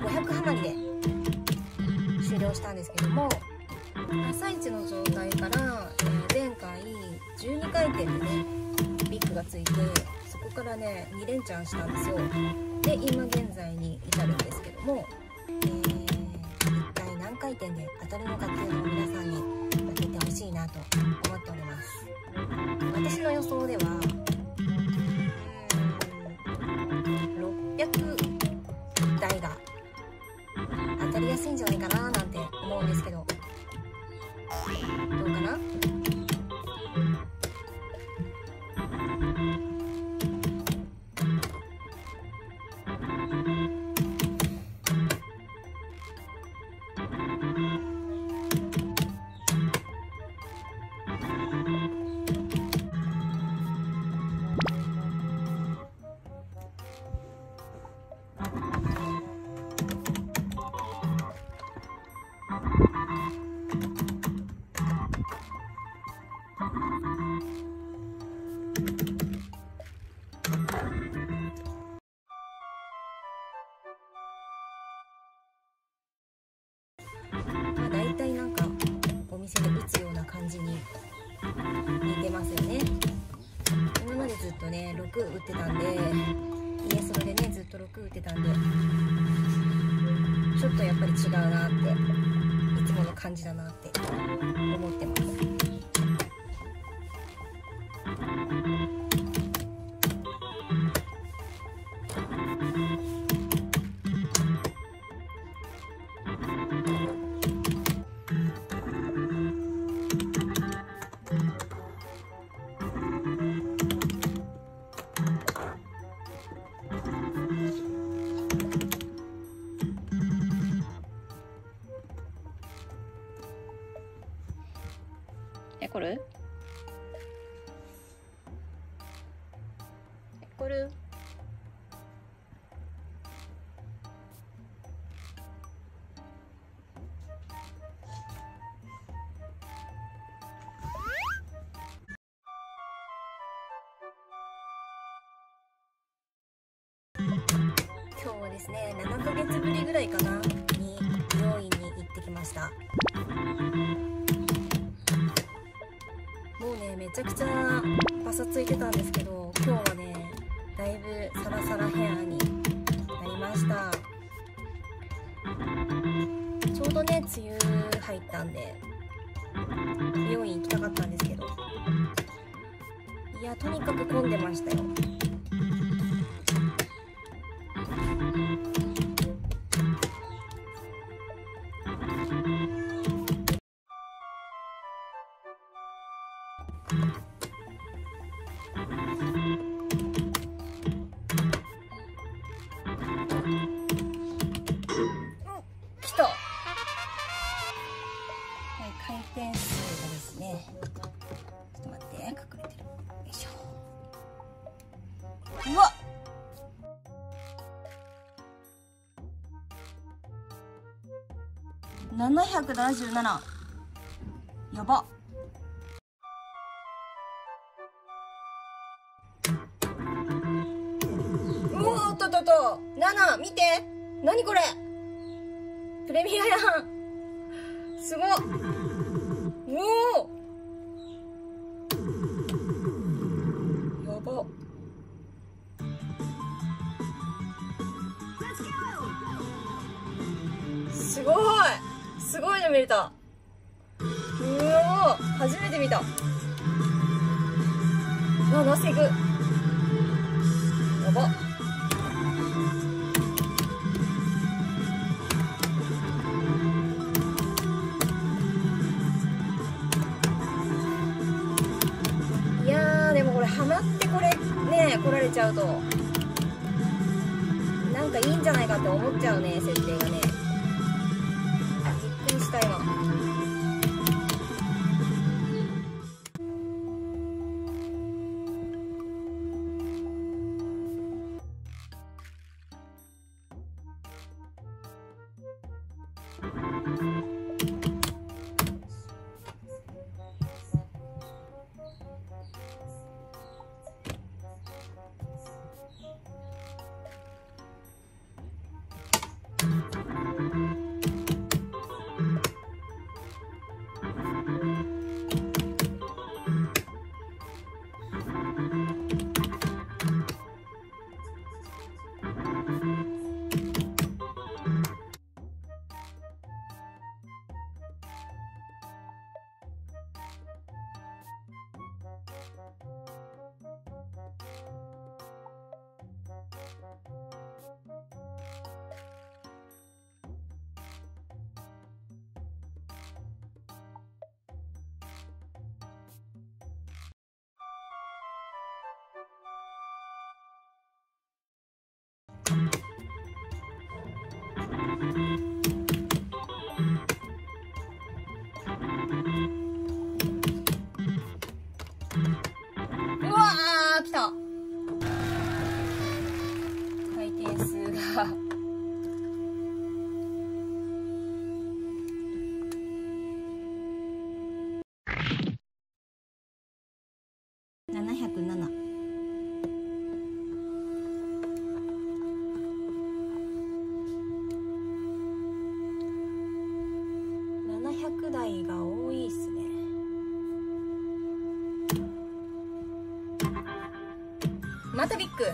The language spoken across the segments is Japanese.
500ハマりで。終了したんですけども朝一の状態から、え前回12回転でねビッグがついてそこからね2連チャンしたんですよ。で今現在に至るんですけども、えー一体何回転で当たるのかっていうのを皆さんに当ててほしいなと思っております。私の予想では600 6打ってたんで家ソロでねずっと6打ってたんでちょっとやっぱり違うなっていつもの感じだなって思ってます。こるこる今日はですね7ヶ月ぶりぐらいかなに美容院に行ってきました。もうねめちゃくちゃパサついてたんですけど今日はねだいぶサラサラヘアになりました。ちょうどね梅雨入ったんで美容院行きたかったんですけど。いやとにかく混んでましたよ。777やば。うおっとっとっと。7見て。何これ。プレミアやん。すごっ。うお見れた。うお初めて見た。7セグやば。いやーでもこれハマってこれね来られちゃうと。なんかいいんじゃないかって思っちゃうね設定がね。707またビッグ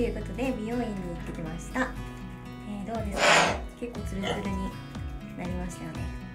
ということで美容院に行ってきました、えー、どうですか？結構ツルツルになりましたよね。